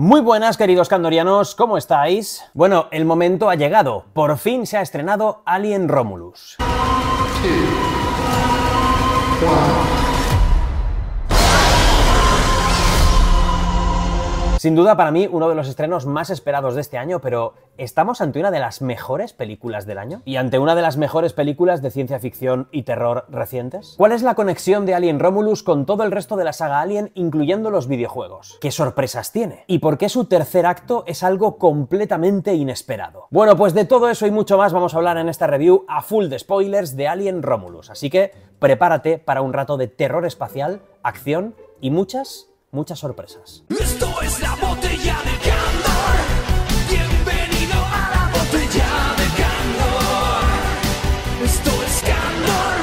Muy buenas queridos candorianos, ¿cómo estáis? Bueno, el momento ha llegado. Por fin se ha estrenado Alien Romulus. Sin duda para mí uno de los estrenos más esperados de este año, pero ¿estamos ante una de las mejores películas del año? ¿Y ante una de las mejores películas de ciencia ficción y terror recientes? ¿Cuál es la conexión de Alien Romulus con todo el resto de la saga Alien, incluyendo los videojuegos? ¿Qué sorpresas tiene? ¿Y por qué su tercer acto es algo completamente inesperado? Bueno, pues de todo eso y mucho más vamos a hablar en esta review a full de spoilers de Alien Romulus, así que prepárate para un rato de terror espacial, acción y muchas muchas sorpresas. Esto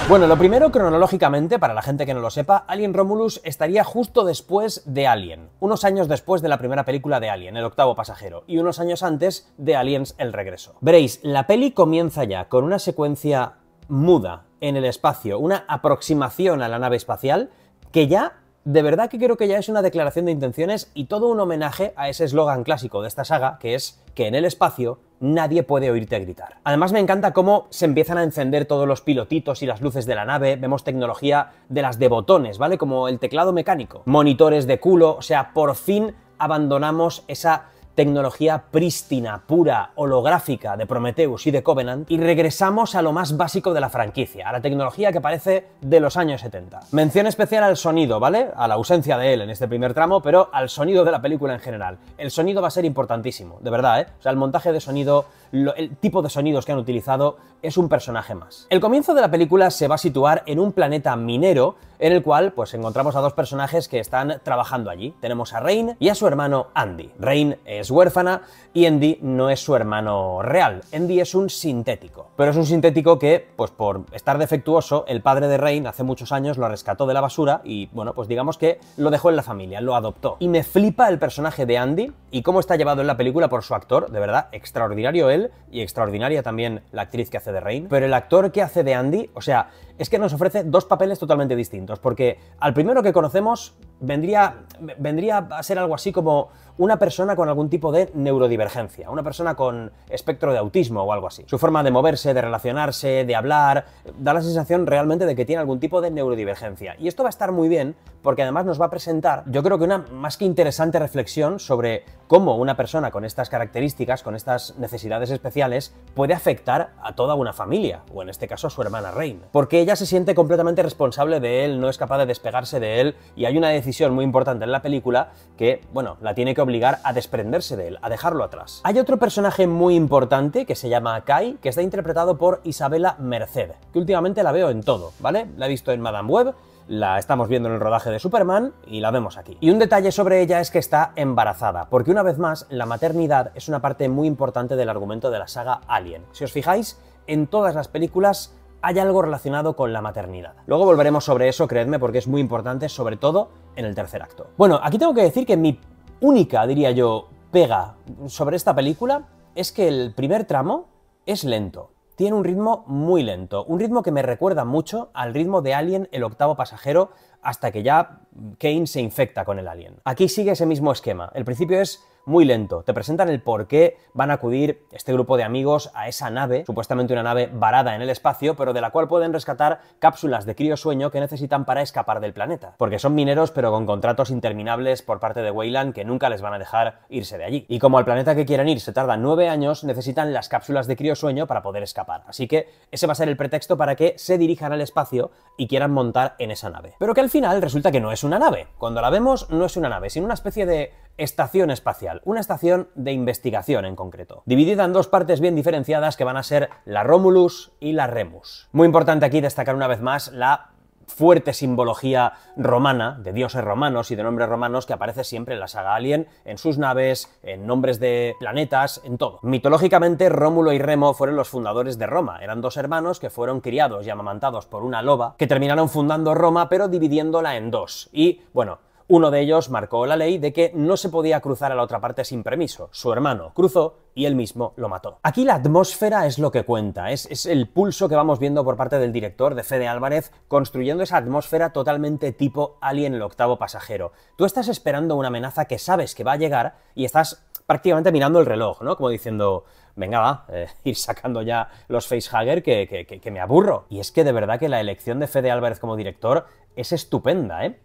Bueno, lo primero, cronológicamente, para la gente que no lo sepa, Alien Romulus estaría justo después de Alien, unos años después de la primera película de Alien, El octavo pasajero, y unos años antes de Aliens El regreso. Veréis, la peli comienza ya con una secuencia muda en el espacio, una aproximación a la nave espacial que ya de verdad que creo que ya es una declaración de intenciones y todo un homenaje a ese eslogan clásico de esta saga, que es que en el espacio nadie puede oírte gritar. Además me encanta cómo se empiezan a encender todos los pilotitos y las luces de la nave, vemos tecnología de las de botones, ¿vale? Como el teclado mecánico, monitores de culo, o sea, por fin abandonamos esa tecnología prístina, pura, holográfica de Prometheus y de Covenant y regresamos a lo más básico de la franquicia, a la tecnología que parece de los años 70. Mención especial al sonido, ¿vale? A la ausencia de él en este primer tramo, pero al sonido de la película en general. El sonido va a ser importantísimo, de verdad, ¿eh? O sea, el montaje de sonido, el tipo de sonidos que han utilizado es un personaje más. El comienzo de la película se va a situar en un planeta minero en el cual pues encontramos a dos personajes que están trabajando allí. Tenemos a Rain y a su hermano Andy. Rain es huérfana y Andy no es su hermano real. Andy es un sintético. Pero es un sintético que, pues por estar defectuoso, el padre de Rain hace muchos años lo rescató de la basura y, bueno, pues digamos que lo dejó en la familia, lo adoptó. Y me flipa el personaje de Andy y cómo está llevado en la película por su actor, de verdad, extraordinario y extraordinaria también la actriz que hace de Rain. Pero el actor que hace de Andy, o sea, es que nos ofrece dos papeles totalmente distintos, porque al primero que conocemos vendría, vendría a ser algo así como una persona con algún tipo de neurodivergencia, una persona con espectro de autismo o algo así. Su forma de moverse, de relacionarse, de hablar, da la sensación realmente de que tiene algún tipo de neurodivergencia. Y esto va a estar muy bien porque además nos va a presentar, yo creo que una más que interesante reflexión sobre cómo una persona con estas características, con estas necesidades especiales, puede afectar a toda una familia, o en este caso a su hermana Rain. Porque ella se siente completamente responsable de él, no es capaz de despegarse de él, y hay una decisión muy importante en la película que, bueno, la tiene que obligar a desprenderse de él, a dejarlo atrás. Hay otro personaje muy importante que se llama Kai, que está interpretado por Isabela Merced, que últimamente la veo en todo, ¿vale? La he visto en Madame Web, la estamos viendo en el rodaje de Superman y la vemos aquí. Y un detalle sobre ella es que está embarazada, porque una vez más, la maternidad es una parte muy importante del argumento de la saga Alien. Si os fijáis, en todas las películas hay algo relacionado con la maternidad. Luego volveremos sobre eso, creedme, porque es muy importante, sobre todo en el tercer acto. Bueno, aquí tengo que decir que mi única, diría yo, pega sobre esta película es que el primer tramo es lento tiene un ritmo muy lento, un ritmo que me recuerda mucho al ritmo de Alien el octavo pasajero hasta que ya Kane se infecta con el alien. Aquí sigue ese mismo esquema. El principio es muy lento. Te presentan el por qué van a acudir este grupo de amigos a esa nave, supuestamente una nave varada en el espacio, pero de la cual pueden rescatar cápsulas de criosueño que necesitan para escapar del planeta. Porque son mineros, pero con contratos interminables por parte de Weyland que nunca les van a dejar irse de allí. Y como al planeta que quieren ir se tarda nueve años, necesitan las cápsulas de criosueño para poder escapar. Así que ese va a ser el pretexto para que se dirijan al espacio y quieran montar en esa nave. Pero que al final resulta que no es una nave. Cuando la vemos, no es una nave, sino una especie de estación espacial, una estación de investigación en concreto, dividida en dos partes bien diferenciadas que van a ser la Romulus y la Remus. Muy importante aquí destacar una vez más la fuerte simbología romana, de dioses romanos y de nombres romanos que aparece siempre en la saga Alien, en sus naves, en nombres de planetas, en todo. Mitológicamente, Rómulo y Remo fueron los fundadores de Roma. Eran dos hermanos que fueron criados y amamantados por una loba, que terminaron fundando Roma, pero dividiéndola en dos. Y, bueno, Uno de ellos marcó la ley de que no se podía cruzar a la otra parte sin permiso. Su hermano cruzó y él mismo lo mató. Aquí la atmósfera es lo que cuenta, es, es, el pulso que vamos viendo por parte del director, de Fede Álvarez, construyendo esa atmósfera totalmente tipo Alien el octavo pasajero. Tú estás esperando una amenaza que sabes que va a llegar y estás prácticamente mirando el reloj, ¿no? Como diciendo, venga, va, eh, ir sacando ya los facehugger que, me aburro. Y es que de verdad que la elección de Fede Álvarez como director es estupenda, ¿eh?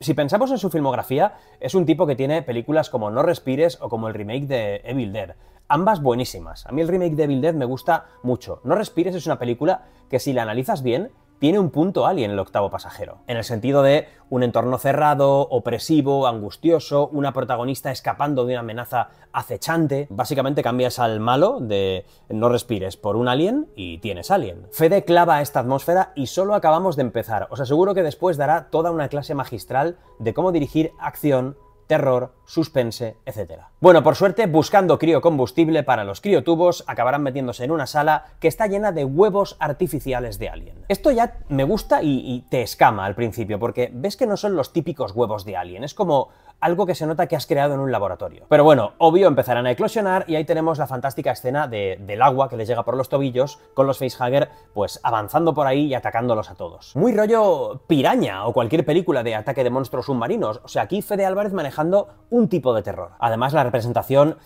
Si pensamos en su filmografía, es un tipo que tiene películas como No Respires o como el remake de Evil Dead. Ambas buenísimas. A mí el remake de Evil Dead me gusta mucho. No Respires es una película que si la analizas bien, tiene un punto alien el octavo pasajero, en el sentido de un entorno cerrado, opresivo, angustioso, una protagonista escapando de una amenaza acechante. Básicamente cambias al malo de no respires por un alien y tienes alien. Fede clava esta atmósfera y solo acabamos de empezar. Os aseguro que después dará toda una clase magistral de cómo dirigir acción, terror, suspense, etc. Bueno, por suerte, buscando criocombustible para los criotubos, acabarán metiéndose en una sala que está llena de huevos artificiales de alien. Esto ya me gusta y, y te escama al principio, porque ves que no son los típicos huevos de alien, es como algo que se nota que has creado en un laboratorio. Pero bueno, obvio empezarán a eclosionar y ahí tenemos la fantástica escena de, del agua que les llega por los tobillos con los facehugger pues avanzando por ahí y atacándolos a todos. Muy rollo piraña o cualquier película de ataque de monstruos submarinos. O sea, aquí Fede Álvarez manejando un tipo de terror. Además, la representación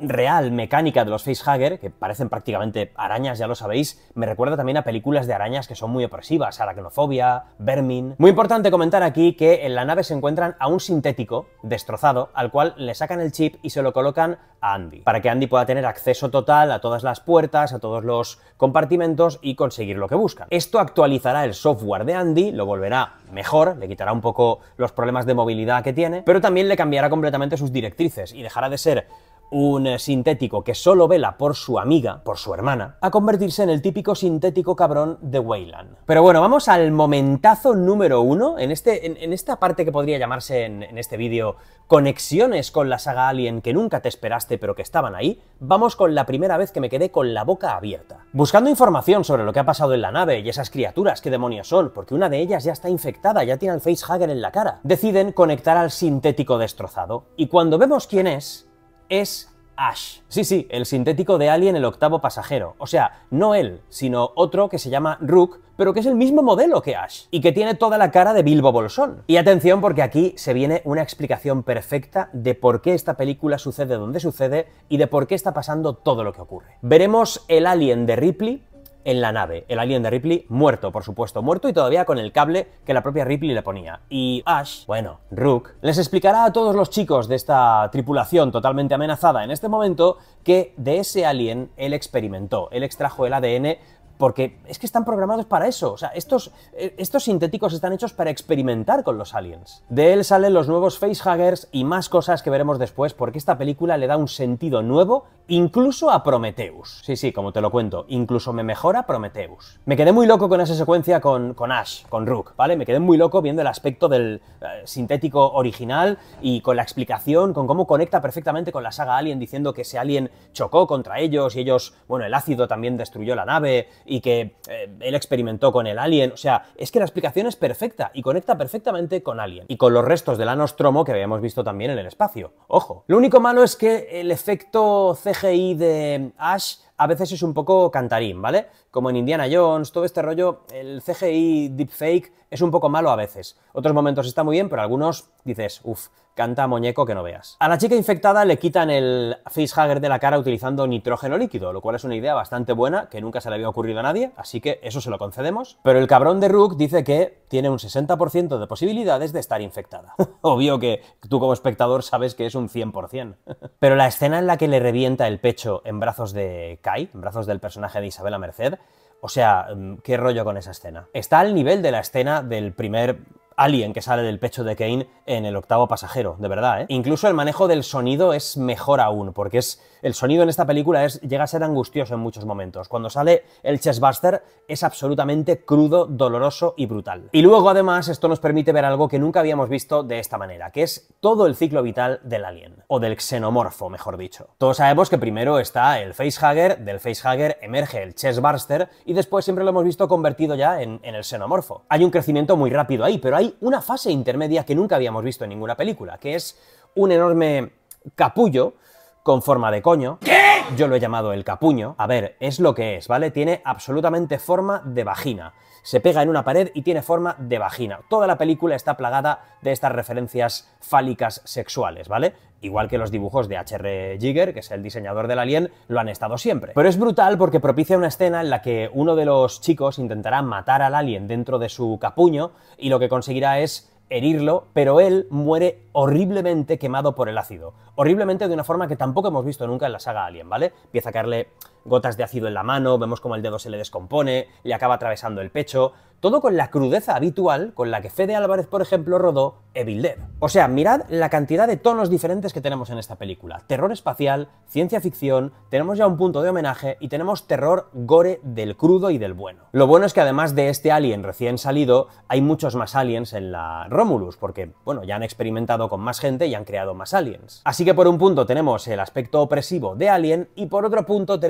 real mecánica de los facehugger, que parecen prácticamente arañas, ya lo sabéis, me recuerda también a películas de arañas que son muy opresivas, aracnofobia, vermin. Muy importante comentar aquí que en la nave se encuentran a un sintético destrozado, al cual le sacan el chip y se lo colocan a Andy, para que Andy pueda tener acceso total a todas las puertas, a todos los compartimentos y conseguir lo que buscan. Esto actualizará el software de Andy, lo volverá mejor, le quitará un poco los problemas de movilidad que tiene, pero también le cambiará completamente sus directrices y dejará de ser un eh, sintético que solo vela por su amiga, por su hermana, a convertirse en el típico sintético cabrón de Wayland. Pero bueno, vamos al momentazo número uno, en, este, en, esta parte que podría llamarse en, en este vídeo conexiones con la saga Alien que nunca te esperaste pero que estaban ahí, vamos con la primera vez que me quedé con la boca abierta. Buscando información sobre lo que ha pasado en la nave y esas criaturas, qué demonios son, porque una de ellas ya está infectada, ya tiene al facehugger en la cara, deciden conectar al sintético destrozado. Y cuando vemos quién es, es Ash. Sí, sí, el sintético de Alien el octavo pasajero. O sea, no él, sino otro que se llama Rook, pero que es el mismo modelo que Ash, y que tiene toda la cara de Bilbo Bolsón. Y atención porque aquí se viene una explicación perfecta de por qué esta película sucede donde sucede y de por qué está pasando todo lo que ocurre. Veremos el Alien de Ripley, en la nave. El alien de Ripley muerto, por supuesto, muerto y todavía con el cable que la propia Ripley le ponía. Y Ash, bueno, Rook, les explicará a todos los chicos de esta tripulación totalmente amenazada en este momento que de ese alien él experimentó, él extrajo el ADN porque es que están programados para eso. O sea, estos, eh, estos sintéticos están hechos para experimentar con los aliens. De él salen los nuevos facehuggers y más cosas que veremos después, porque esta película le da un sentido nuevo incluso a Prometheus. Sí, sí, como te lo cuento, incluso me mejora Prometheus. Me quedé muy loco con esa secuencia con, con Ash, con Rook, ¿vale? Me quedé muy loco viendo el aspecto del eh, sintético original y con la explicación, con cómo conecta perfectamente con la saga Alien, diciendo que ese alien chocó contra ellos y ellos, bueno, el ácido también destruyó la nave y que eh, él experimentó con el alien. O sea, es que la explicación es perfecta y conecta perfectamente con Alien. Y con los restos del Anostromo que habíamos visto también en el espacio. Ojo. Lo único malo es que el efecto CGI de Ash a veces es un poco cantarín, ¿vale? Como en Indiana Jones, todo este rollo, el CGI deepfake es un poco malo a veces. Otros momentos está muy bien, pero algunos dices, uff, canta muñeco que no veas. A la chica infectada le quitan el facehugger de la cara utilizando nitrógeno líquido, lo cual es una idea bastante buena que nunca se le había ocurrido a nadie, así que eso se lo concedemos. Pero el cabrón de Rook dice que tiene un 60% de posibilidades de estar infectada. Obvio que tú como espectador sabes que es un 100%. Pero la escena en la que le revienta el pecho en brazos de Kai, en brazos del personaje de Isabela Merced, o sea, ¿qué rollo con esa escena? Está al nivel de la escena del primer alien que sale del pecho de Kane en el octavo pasajero, de verdad, ¿eh? Incluso el manejo del sonido es mejor aún, porque es el sonido en esta película es, llega a ser angustioso en muchos momentos. Cuando sale el chestbuster es absolutamente crudo, doloroso y brutal. Y luego además esto nos permite ver algo que nunca habíamos visto de esta manera, que es todo el ciclo vital del alien, o del xenomorfo, mejor dicho. Todos sabemos que primero está el facehugger, del facehugger emerge el chestburster y después siempre lo hemos visto convertido ya en, el xenomorfo. Hay un crecimiento muy rápido ahí, pero hay una fase intermedia que nunca habíamos visto en ninguna película, que es un enorme capullo con forma de coño. ¿Qué? Yo lo he llamado el capuño. A ver, es lo que es, ¿vale? Tiene absolutamente forma de vagina. Se pega en una pared y tiene forma de vagina. Toda la película está plagada de estas referencias fálicas sexuales, ¿vale? Igual que los dibujos de H.R. Giger, que es el diseñador del alien, lo han estado siempre. Pero es brutal porque propicia una escena en la que uno de los chicos intentará matar al alien dentro de su capuño y lo que conseguirá es herirlo, pero él muere horriblemente quemado por el ácido. Horriblemente de una forma que tampoco hemos visto nunca en la saga Alien, ¿vale? Empieza a caerle gotas de ácido en la mano, vemos como el dedo se le descompone, le acaba atravesando el pecho, todo con la crudeza habitual con la que Fede Álvarez, por ejemplo, rodó Evil Dead. O sea, mirad la cantidad de tonos diferentes que tenemos en esta película. Terror espacial, ciencia ficción, tenemos ya un punto de homenaje y tenemos terror gore del crudo y del bueno. Lo bueno es que además de este alien recién salido, hay muchos más aliens en la Romulus, porque, bueno, ya han experimentado con más gente y han creado más aliens. Así que por un punto tenemos el aspecto opresivo de Alien y por otro punto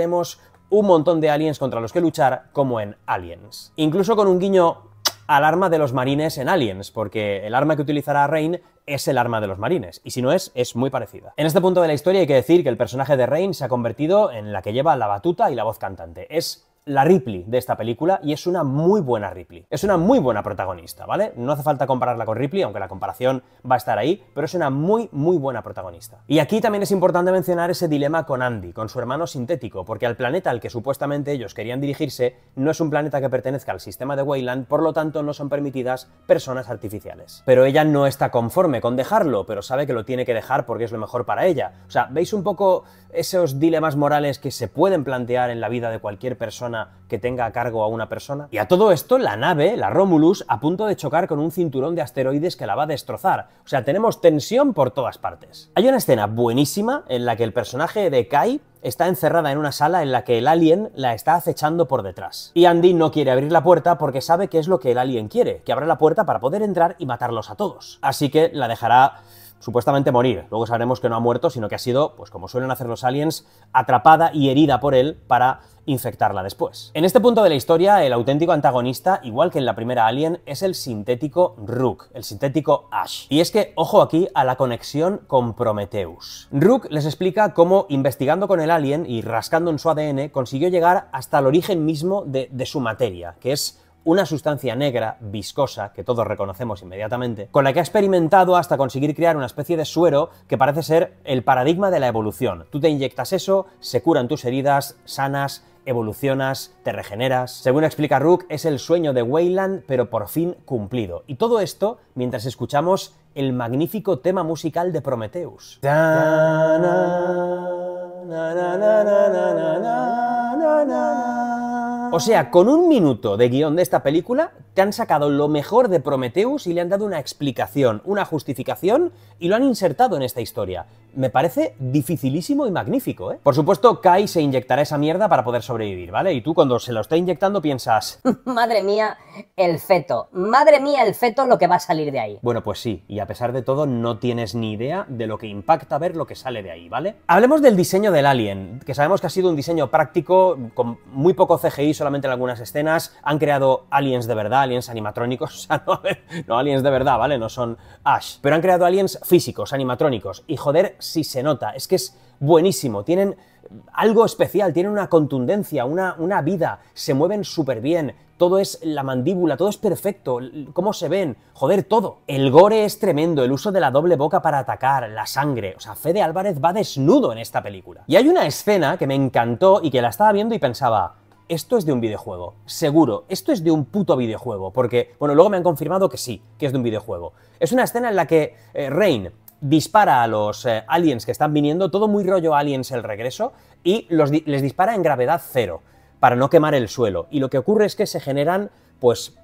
un montón de aliens contra los que luchar, como en Aliens. Incluso con un guiño al arma de los marines en Aliens, porque el arma que utilizará Rain es el arma de los marines, y si no es, es muy parecida. En este punto de la historia hay que decir que el personaje de Rain se ha convertido en la que lleva la batuta y la voz cantante. Es la Ripley de esta película y es una muy buena Ripley. Es una muy buena protagonista, ¿vale? No hace falta compararla con Ripley, aunque la comparación va a estar ahí, pero es una muy, muy buena protagonista. Y aquí también es importante mencionar ese dilema con Andy, con su hermano sintético, porque al planeta al que supuestamente ellos querían dirigirse no es un planeta que pertenezca al sistema de Weyland, por lo tanto no son permitidas personas artificiales. Pero ella no está conforme con dejarlo, pero sabe que lo tiene que dejar porque es lo mejor para ella. O sea, ¿veis un poco esos dilemas morales que se pueden plantear en la vida de cualquier persona que tenga a cargo a una persona. Y a todo esto, la nave, la Romulus, a punto de chocar con un cinturón de asteroides que la va a destrozar. O sea, tenemos tensión por todas partes. Hay una escena buenísima en la que el personaje de Kai está encerrada en una sala en la que el alien la está acechando por detrás. Y Andy no quiere abrir la puerta porque sabe que es lo que el alien quiere, que abra la puerta para poder entrar y matarlos a todos. Así que la dejará supuestamente morir. Luego sabremos que no ha muerto, sino que ha sido, pues como suelen hacer los aliens, atrapada y herida por él para infectarla después. En este punto de la historia, el auténtico antagonista, igual que en la primera Alien, es el sintético Rook, el sintético Ash. Y es que, ojo aquí a la conexión con Prometheus. Rook les explica cómo, investigando con el alien y rascando en su ADN, consiguió llegar hasta el origen mismo de, de su materia, que es una sustancia negra, viscosa, que todos reconocemos inmediatamente, con la que ha experimentado hasta conseguir crear una especie de suero que parece ser el paradigma de la evolución. Tú te inyectas eso, se curan tus heridas, sanas, evolucionas, te regeneras. Según explica Rook, es el sueño de Weyland, pero por fin cumplido. Y todo esto mientras escuchamos el magnífico tema musical de Prometheus. O sea, con un minuto de guion de esta película, te han sacado lo mejor de Prometheus y le han dado una explicación, una justificación y lo han insertado en esta historia. Me parece dificilísimo y magnífico, ¿eh? Por supuesto, Kai se inyectará esa mierda para poder sobrevivir, ¿vale? Y tú cuando se lo está inyectando piensas... Madre mía, el feto. Madre mía, el feto lo que va a salir de ahí. Bueno, pues sí, y a pesar de todo no tienes ni idea de lo que impacta ver lo que sale de ahí, ¿vale? Hablemos del diseño del alien, que sabemos que ha sido un diseño práctico, con muy poco CGI solamente en algunas escenas, han creado aliens de verdad, aliens animatrónicos, o sea, no, no aliens de verdad, ¿vale? No son Ash, pero han creado aliens físicos, animatrónicos, y joder, si se nota, es que es buenísimo, tienen algo especial, tienen una contundencia, una, una vida, se mueven súper bien, todo es la mandíbula, todo es perfecto, cómo se ven, joder, todo. El gore es tremendo, el uso de la doble boca para atacar, la sangre, o sea, Fede Álvarez va desnudo en esta película. Y hay una escena que me encantó y que la estaba viendo y pensaba, esto es de un videojuego, seguro, esto es de un puto videojuego, porque, bueno, luego me han confirmado que sí, que es de un videojuego. Es una escena en la que eh, Rain dispara a los eh, aliens que están viniendo, todo muy rollo aliens el regreso, y los les dispara en gravedad cero, para no quemar el suelo. Y lo que ocurre es que se generan, pues,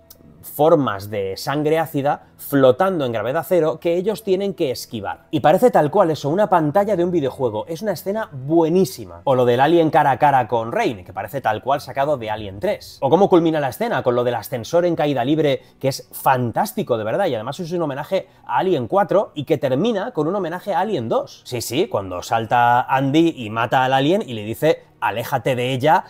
formas de sangre ácida flotando en gravedad cero que ellos tienen que esquivar. Y parece tal cual eso, una pantalla de un videojuego. Es una escena buenísima. O lo del alien cara a cara con Rain, que parece tal cual sacado de Alien 3. O cómo culmina la escena con lo del ascensor en caída libre, que es fantástico de verdad, y además es un homenaje a Alien 4 y que termina con un homenaje a Alien 2. Sí, sí, cuando salta Andy y mata al alien y le dice, aléjate de ella,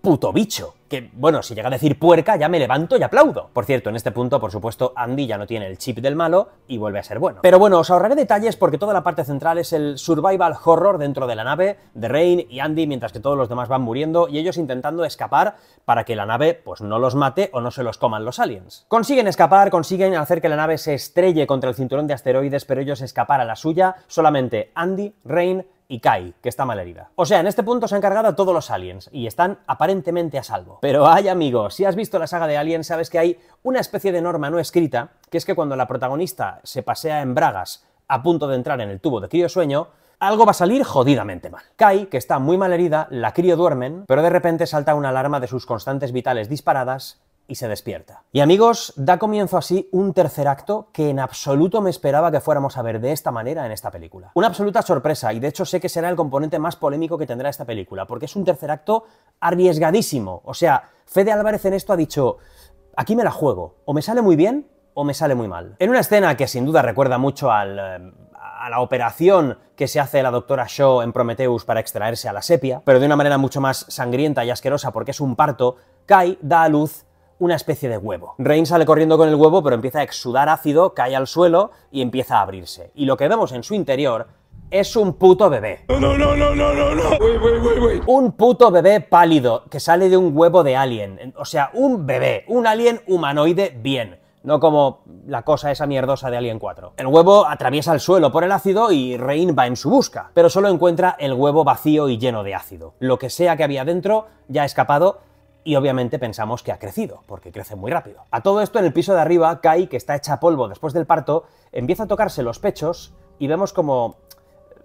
puto bicho. Que, bueno, si llega a decir puerca, ya me levanto y aplaudo. Por cierto, en este punto, por supuesto, Andy ya no tiene el chip del malo y vuelve a ser bueno. Pero bueno, os ahorraré detalles porque toda la parte central es el survival horror dentro de la nave de Rain y Andy, mientras que todos los demás van muriendo y ellos intentando escapar para que la nave pues no los mate o no se los coman los aliens. Consiguen escapar, consiguen hacer que la nave se estrelle contra el cinturón de asteroides, pero ellos escapar a la suya, solamente Andy, Rain y Kai, que está malherida. O sea, en este punto se han cargado a todos los aliens y están aparentemente a salvo. Pero hay amigos, si has visto la saga de Aliens sabes que hay una especie de norma no escrita, que es que cuando la protagonista se pasea en bragas a punto de entrar en el tubo de criosueño, algo va a salir jodidamente mal. Kai, que está muy mal herida, la crío duermen, pero de repente salta una alarma de sus constantes vitales disparadas y se despierta. Y amigos, da comienzo así un tercer acto que en absoluto me esperaba que fuéramos a ver de esta manera en esta película. Una absoluta sorpresa, y de hecho sé que será el componente más polémico que tendrá esta película, porque es un tercer acto arriesgadísimo. O sea, Fede Álvarez en esto ha dicho, aquí me la juego, o me sale muy bien o me sale muy mal. En una escena que sin duda recuerda mucho al, eh, a la operación que se hace la doctora Shaw en Prometheus para extraerse a la sepia, pero de una manera mucho más sangrienta y asquerosa porque es un parto, Kai da a luz una especie de huevo. Rain sale corriendo con el huevo, pero empieza a exudar ácido, cae al suelo y empieza a abrirse. Y lo que vemos en su interior es un puto bebé. No, no, no, no, no, no, no. Wait, wait, wait, wait. Un puto bebé pálido que sale de un huevo de alien. O sea, un bebé, un alien humanoide bien. No como la cosa esa mierdosa de Alien 4. El huevo atraviesa el suelo por el ácido y Rain va en su busca, pero solo encuentra el huevo vacío y lleno de ácido. Lo que sea que había dentro ya ha escapado y obviamente pensamos que ha crecido, porque crece muy rápido. A todo esto, en el piso de arriba, Kai, que está hecha polvo después del parto, empieza a tocarse los pechos y vemos como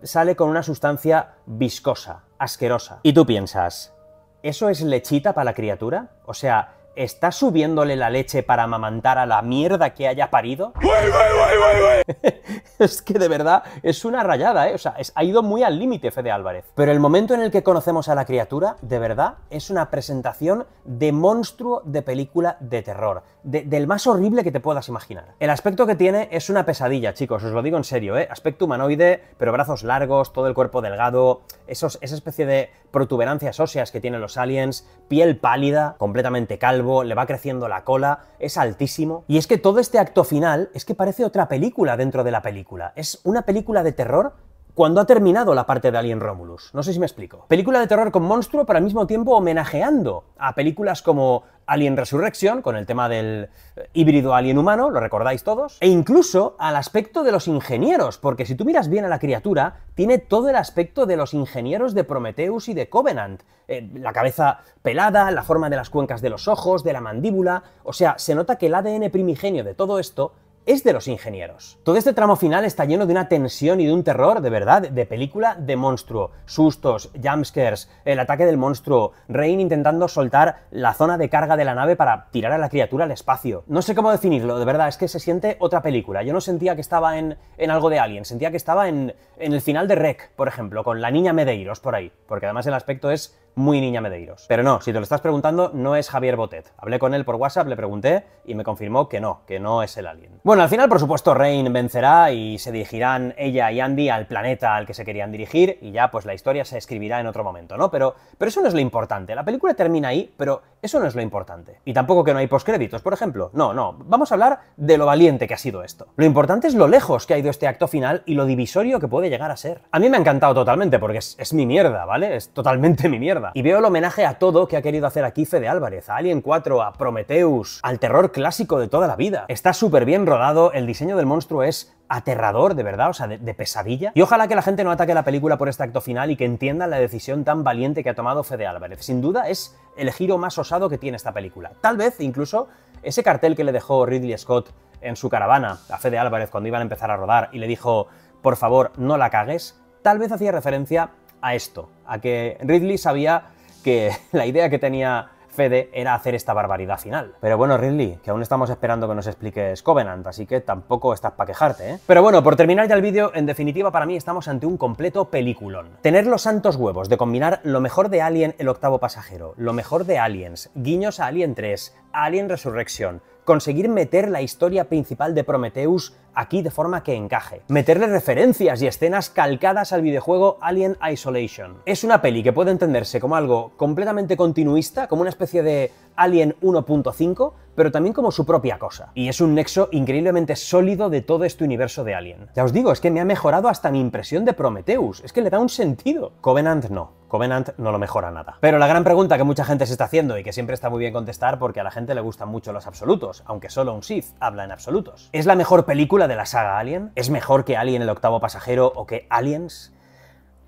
sale con una sustancia viscosa, asquerosa. Y tú piensas, ¿eso es lechita para la criatura? O sea, ¿está subiéndole la leche para amamantar a la mierda que haya parido? Wait, wait, wait. es que de verdad es una rayada, ¿eh? O sea, es- ha ido muy al límite Fede Álvarez. Pero el momento en el que conocemos a la criatura, de verdad, es una presentación de monstruo de película de terror. de- del más horrible que te puedas imaginar. El aspecto que tiene es una pesadilla, chicos, os lo digo en serio, ¿eh? Aspecto humanoide, pero brazos largos, todo el cuerpo delgado, esos, esa especie de protuberancias óseas que tienen los aliens, piel pálida, completamente le va creciendo la cola, es altísimo. Y es que todo este acto final es que parece otra película dentro de la película. Es una película de terror cuando ha terminado la parte de Alien Romulus. No sé si me explico. Película de terror con monstruo, pero al mismo tiempo homenajeando a películas como Alien Resurrection, con el tema del eh, híbrido alien humano, lo recordáis todos, e incluso al aspecto de los ingenieros, porque si tú miras bien a la criatura, tiene todo el aspecto de los ingenieros de Prometheus y de Covenant. Eh, la cabeza pelada, la forma de las cuencas de los ojos, de la mandíbula, o sea, se nota que el ADN primigenio de todo esto es de los ingenieros. Todo este tramo final está lleno de una tensión y de un terror, de verdad, de película de monstruo. Sustos, jumpscares, el ataque del monstruo, Rain intentando soltar la zona de carga de la nave para tirar a la criatura al espacio. No sé cómo definirlo, de verdad, es que se siente otra película. Yo no sentía que estaba en, en algo de Alien, sentía que estaba en, en el final de Rec, por ejemplo, con la niña Medeiros por ahí, porque además el aspecto es muy niña Medeiros. Pero no, si te lo estás preguntando, no es Javier Botet. Hablé con él por WhatsApp, le pregunté y me confirmó que no, que no es el alien. Bueno, al final, por supuesto, Rain vencerá y se dirigirán ella y Andy al planeta al que se querían dirigir y ya pues la historia se escribirá en otro momento, ¿no? Pero, pero eso no es lo importante. La película termina ahí, pero eso no es lo importante. Y tampoco que no hay postcréditos, por ejemplo. No, no. Vamos a hablar de lo valiente que ha sido esto. Lo importante es lo lejos que ha ido este acto final y lo divisorio que puede llegar a ser. A mí me ha encantado totalmente porque es, es mi mierda, ¿vale? Es totalmente mi mierda. Y veo el homenaje a todo que ha querido hacer aquí Fede Álvarez, a Alien 4, a Prometheus, al terror clásico de toda la vida. Está súper bien rodado, el diseño del monstruo es aterrador, de verdad, o sea, de, de pesadilla. Y ojalá que la gente no ataque la película por este acto final y que entiendan la decisión tan valiente que ha tomado Fede Álvarez. Sin duda es el giro más osado que tiene esta película. Tal vez incluso ese cartel que le dejó Ridley Scott en su caravana a Fede Álvarez cuando iban a empezar a rodar y le dijo, por favor, no la cagues, tal vez hacía referencia a esto, a que Ridley sabía que la idea que tenía Fede era hacer esta barbaridad final. Pero bueno, Ridley, que aún estamos esperando que nos expliques Covenant, así que tampoco estás para quejarte, ¿eh? Pero bueno, por terminar ya el vídeo, en definitiva para mí estamos ante un completo peliculón. Tener los santos huevos de combinar lo mejor de Alien el octavo pasajero, lo mejor de Aliens, guiños a Alien 3, Alien Resurrection, conseguir meter la historia principal de Prometheus aquí de forma que encaje. Meterle referencias y escenas calcadas al videojuego Alien Isolation. Es una peli que puede entenderse como algo completamente continuista, como una especie de Alien 1.5, pero también como su propia cosa. Y es un nexo increíblemente sólido de todo este universo de Alien. Ya os digo, es que me ha mejorado hasta mi impresión de Prometheus, es que le da un sentido. Covenant no, Covenant no lo mejora nada. Pero la gran pregunta que mucha gente se está haciendo y que siempre está muy bien contestar porque a la gente le gustan mucho los absolutos, aunque solo un Sith habla en absolutos. ¿Es la mejor película de la saga Alien? ¿Es mejor que Alien el octavo pasajero o que Aliens?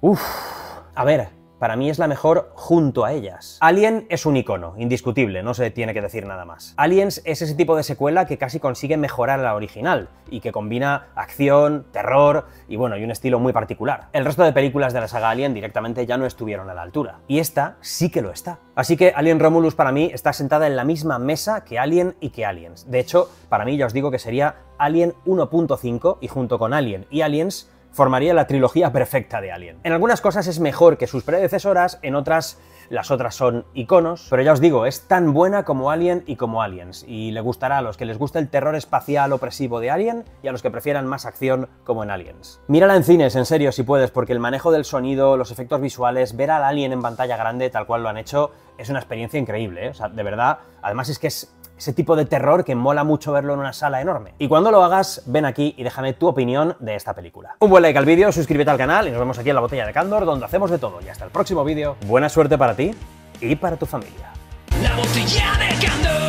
Uf, a ver, para mí es la mejor junto a ellas. Alien es un icono, indiscutible, no se tiene que decir nada más. Aliens es ese tipo de secuela que casi consigue mejorar la original y que combina acción, terror y bueno, y un estilo muy particular. El resto de películas de la saga Alien directamente ya no estuvieron a la altura. Y esta sí que lo está. Así que Alien Romulus para mí está sentada en la misma mesa que Alien y que Aliens. De hecho, para mí ya os digo que sería Alien 1.5 y junto con Alien y Aliens formaría la trilogía perfecta de Alien. En algunas cosas es mejor que sus predecesoras, en otras las otras son iconos, pero ya os digo, es tan buena como Alien y como Aliens, y le gustará a los que les gusta el terror espacial opresivo de Alien y a los que prefieran más acción como en Aliens. Mírala en cines, en serio, si puedes, porque el manejo del sonido, los efectos visuales, ver al Alien en pantalla grande tal cual lo han hecho, es una experiencia increíble, ¿eh? o sea, de verdad, además es que es ese tipo de terror que mola mucho verlo en una sala enorme. Y cuando lo hagas, ven aquí y déjame tu opinión de esta película. Un buen like al vídeo, suscríbete al canal y nos vemos aquí en la botella de Candor, donde hacemos de todo. Y hasta el próximo vídeo. Buena suerte para ti y para tu familia. La botella de